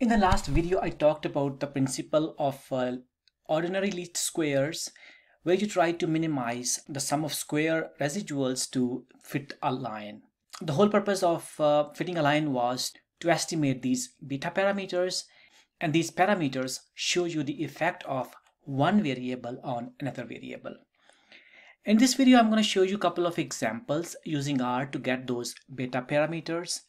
In the last video, I talked about the principle of uh, ordinary least squares where you try to minimize the sum of square residuals to fit a line. The whole purpose of uh, fitting a line was to estimate these beta parameters and these parameters show you the effect of one variable on another variable. In this video, I'm going to show you a couple of examples using R to get those beta parameters.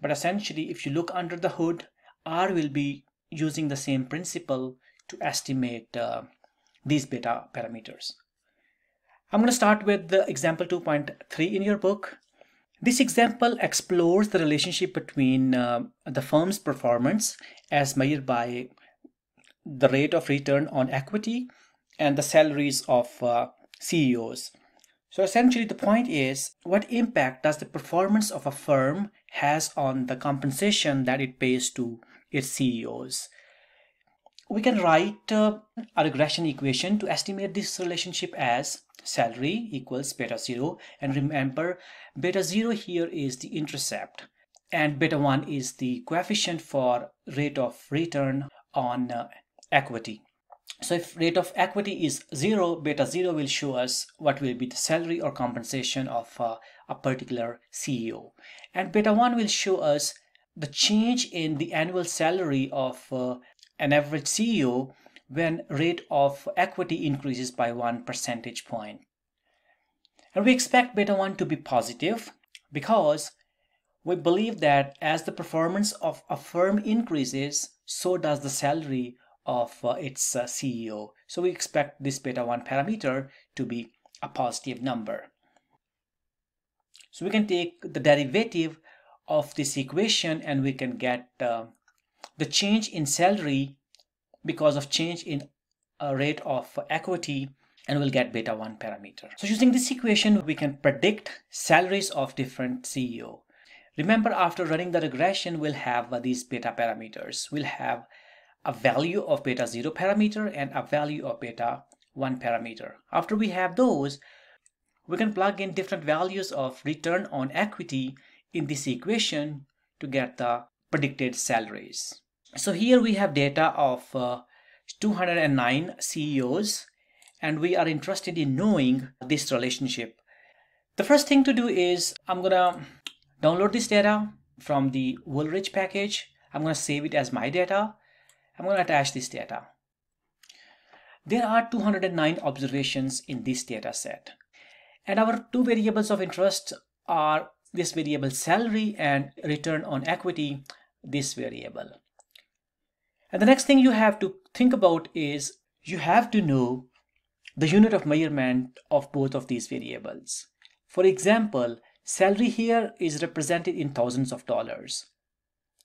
But essentially, if you look under the hood, R will be using the same principle to estimate uh, these beta parameters. I'm going to start with the example 2.3 in your book. This example explores the relationship between uh, the firm's performance as measured by the rate of return on equity and the salaries of uh, CEOs. So essentially the point is what impact does the performance of a firm has on the compensation that it pays to its CEOs. We can write uh, a regression equation to estimate this relationship as salary equals beta 0 and remember beta 0 here is the intercept and beta 1 is the coefficient for rate of return on uh, equity. So if rate of equity is 0, beta 0 will show us what will be the salary or compensation of uh, a particular CEO. And beta 1 will show us the change in the annual salary of uh, an average CEO when rate of equity increases by one percentage point. And we expect beta 1 to be positive because we believe that as the performance of a firm increases, so does the salary of uh, its uh, CEO. So we expect this beta 1 parameter to be a positive number. So we can take the derivative of this equation and we can get uh, the change in salary because of change in a rate of equity and we'll get beta 1 parameter. So using this equation, we can predict salaries of different CEO. Remember, after running the regression, we'll have uh, these beta parameters. We'll have a value of beta 0 parameter and a value of beta 1 parameter. After we have those, we can plug in different values of return on equity in this equation to get the predicted salaries. So here we have data of uh, 209 CEOs and we are interested in knowing this relationship. The first thing to do is I'm gonna download this data from the Wooldridge package. I'm gonna save it as my data. I'm gonna attach this data. There are 209 observations in this data set. And our two variables of interest are this variable salary and return on equity, this variable. And the next thing you have to think about is you have to know the unit of measurement of both of these variables. For example, salary here is represented in thousands of dollars.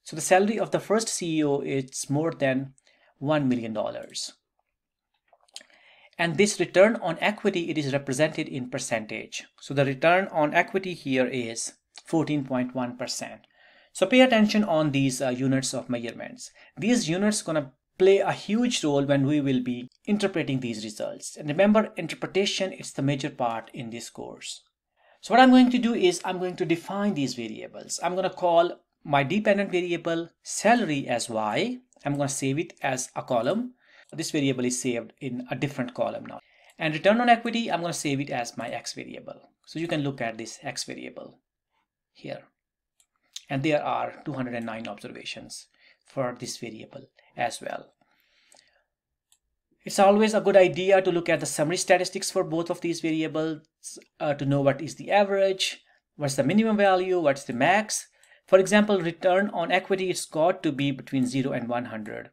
So the salary of the first CEO is more than $1 million. And this return on equity, it is represented in percentage. So the return on equity here is 14.1%. So pay attention on these uh, units of measurements. These units to play a huge role when we will be interpreting these results. And remember, interpretation is the major part in this course. So what I'm going to do is I'm going to define these variables. I'm going to call my dependent variable salary as y. I'm going to save it as a column. This variable is saved in a different column now. And return on equity, I'm going to save it as my x variable. So you can look at this x variable here. And there are 209 observations for this variable as well. It's always a good idea to look at the summary statistics for both of these variables uh, to know what is the average, what's the minimum value, what's the max. For example, return on equity, it's got to be between 0 and 100.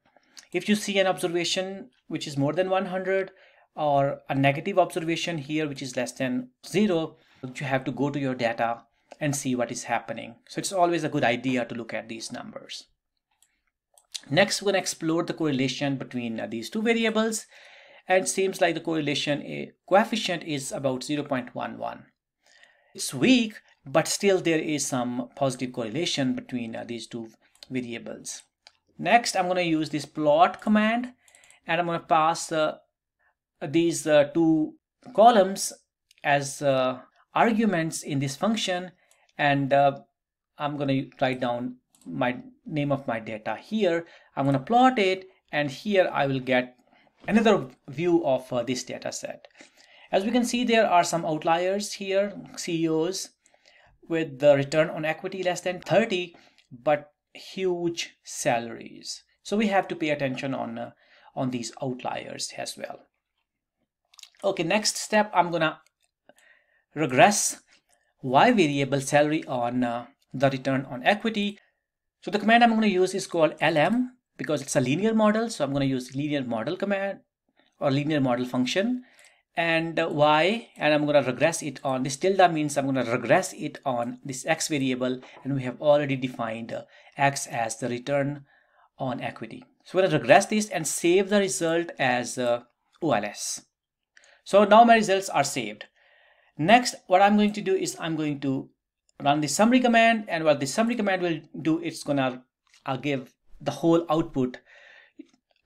If you see an observation which is more than 100 or a negative observation here which is less than 0, you have to go to your data and see what is happening. So it's always a good idea to look at these numbers. Next, we're going to explore the correlation between uh, these two variables. And it seems like the correlation uh, coefficient is about 0.11. It's weak, but still there is some positive correlation between uh, these two variables. Next, I'm going to use this plot command and I'm going to pass uh, these uh, two columns as uh, arguments in this function and uh, I'm going to write down my name of my data here. I'm going to plot it and here I will get another view of uh, this data set. As we can see there are some outliers here CEOs with the return on equity less than 30 but huge salaries so we have to pay attention on uh, on these outliers as well okay next step I'm gonna regress y variable salary on uh, the return on equity. So the command I'm to use is called lm because it's a linear model. So I'm to use linear model command or linear model function and uh, y and I'm going to regress it on this tilde means I'm going to regress it on this x variable and we have already defined uh, x as the return on equity. So we're going to regress this and save the result as uh, OLS. So now my results are saved. Next, what I'm going to do is I'm going to run the summary command and what the summary command will do, it's gonna I'll give the whole output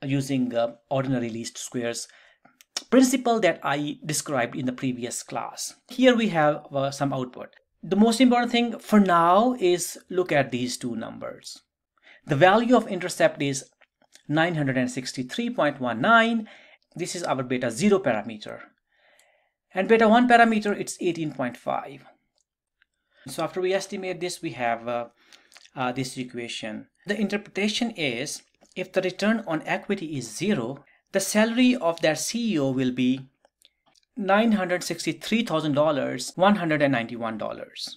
using uh, ordinary least squares principle that I described in the previous class. Here we have uh, some output. The most important thing for now is look at these two numbers. The value of intercept is 963.19. This is our beta 0 parameter and beta 1 parameter it's 18.5 so after we estimate this we have uh, uh, this equation the interpretation is if the return on equity is zero the salary of their CEO will be $963,000 $191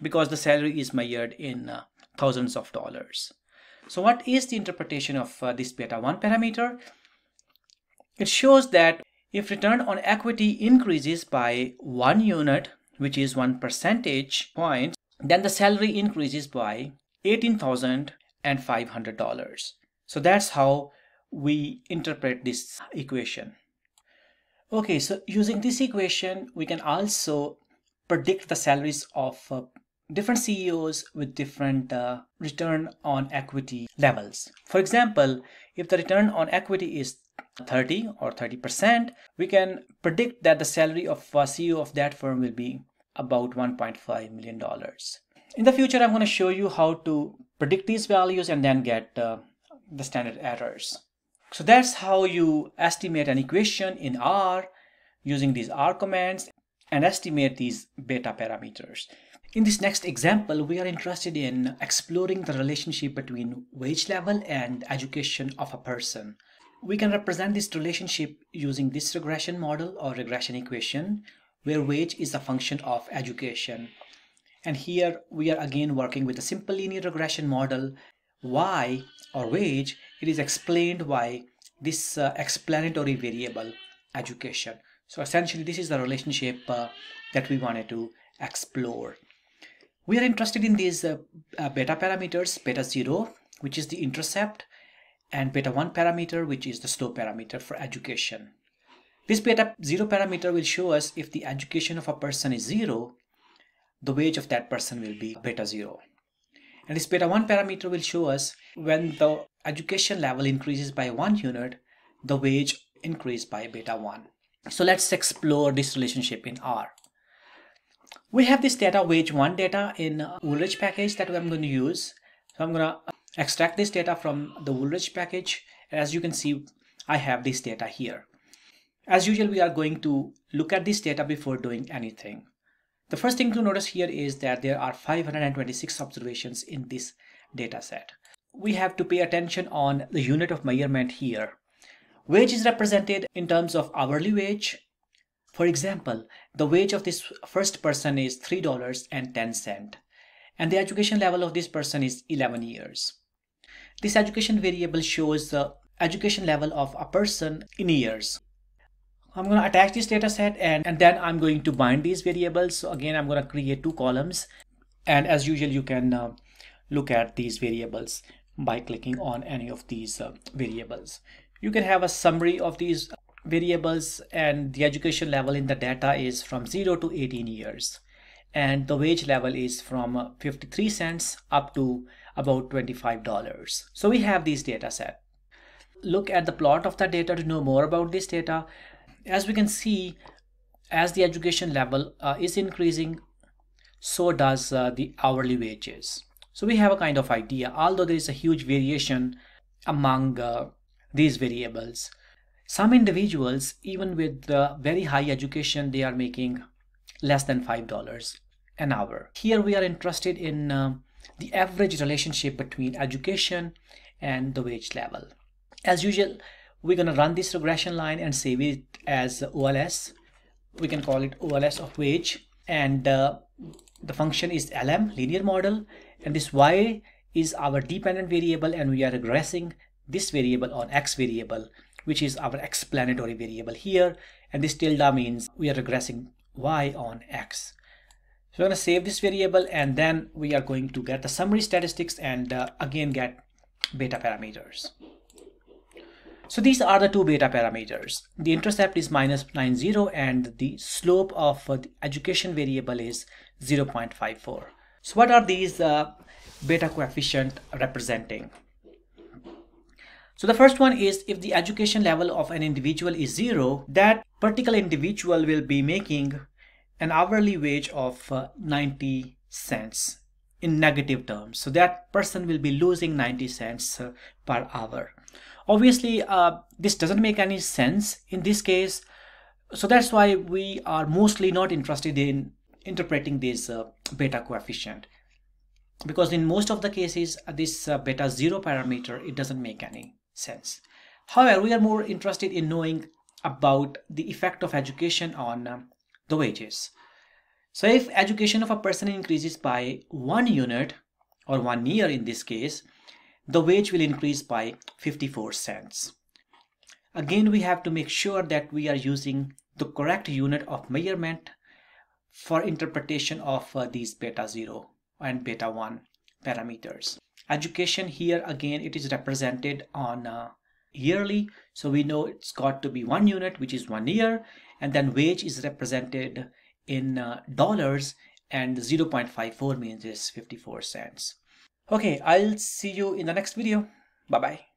because the salary is measured in uh, thousands of dollars so what is the interpretation of uh, this beta 1 parameter it shows that if return on equity increases by one unit, which is one percentage point, then the salary increases by $18,500. So that's how we interpret this equation. Okay, so using this equation, we can also predict the salaries of uh, different CEOs with different uh, return on equity levels. For example, if the return on equity is 30 or 30%, we can predict that the salary of a CEO of that firm will be about $1.5 million. In the future, I'm going to show you how to predict these values and then get uh, the standard errors. So that's how you estimate an equation in R using these R commands and estimate these beta parameters. In this next example, we are interested in exploring the relationship between wage level and education of a person. We can represent this relationship using this regression model or regression equation where wage is a function of education. And here we are again working with a simple linear regression model. Y or wage, it is explained by this uh, explanatory variable education. So essentially this is the relationship uh, that we wanted to explore. We are interested in these uh, uh beta parameters, beta 0, which is the intercept, and beta 1 parameter which is the slope parameter for education. This beta 0 parameter will show us if the education of a person is 0, the wage of that person will be beta 0. And this beta 1 parameter will show us when the education level increases by 1 unit, the wage increase by beta 1. So let's explore this relationship in R. We have this data wage 1 data in Wooldridge package that I'm going to use. So I'm going to extract this data from the Wooldridge package. As you can see, I have this data here. As usual, we are going to look at this data before doing anything. The first thing to notice here is that there are 526 observations in this data set. We have to pay attention on the unit of measurement here. Wage is represented in terms of hourly wage. For example, the wage of this first person is $3.10 and the education level of this person is 11 years. This education variable shows the education level of a person in years. I'm going to attach this data set and, and then I'm going to bind these variables. So again, I'm going to create two columns. And as usual, you can uh, look at these variables by clicking on any of these uh, variables. You can have a summary of these variables and the education level in the data is from 0 to 18 years. And the wage level is from uh, 53 cents up to about $25. So we have these data set. Look at the plot of the data to know more about this data. As we can see, as the education level uh, is increasing, so does uh, the hourly wages. So we have a kind of idea, although there is a huge variation among uh, these variables. Some individuals, even with very high education, they are making less than $5 an hour. Here we are interested in uh, the average relationship between education and the wage level. As usual, we're going to run this regression line and save it as OLS. We can call it OLS of wage and uh, the function is LM, linear model, and this Y is our dependent variable and we are regressing this variable on X variable, which is our explanatory variable here. And this tilde means we are regressing Y on X. So we're going to save this variable and then we are going to get the summary statistics and uh, again get beta parameters. So these are the two beta parameters. The intercept is minus 90 and the slope of uh, the education variable is 0.54. So what are these uh, beta coefficient representing? So the first one is if the education level of an individual is zero, that particular individual will be making an hourly wage of uh, 90 cents in negative terms. So that person will be losing 90 cents uh, per hour. Obviously, uh, this doesn't make any sense in this case. So that's why we are mostly not interested in interpreting this uh, beta coefficient. Because in most of the cases, uh, this uh, beta zero parameter, it doesn't make any sense. However, we are more interested in knowing about the effect of education on uh, the wages. So if education of a person increases by one unit or one year in this case, the wage will increase by 54 cents. Again, we have to make sure that we are using the correct unit of measurement for interpretation of uh, these beta 0 and beta 1 parameters. Education here again it is represented on uh, yearly so we know it's got to be one unit which is one year and then wage is represented in uh, dollars and 0.54 means is 54 cents. Okay, I'll see you in the next video. Bye bye.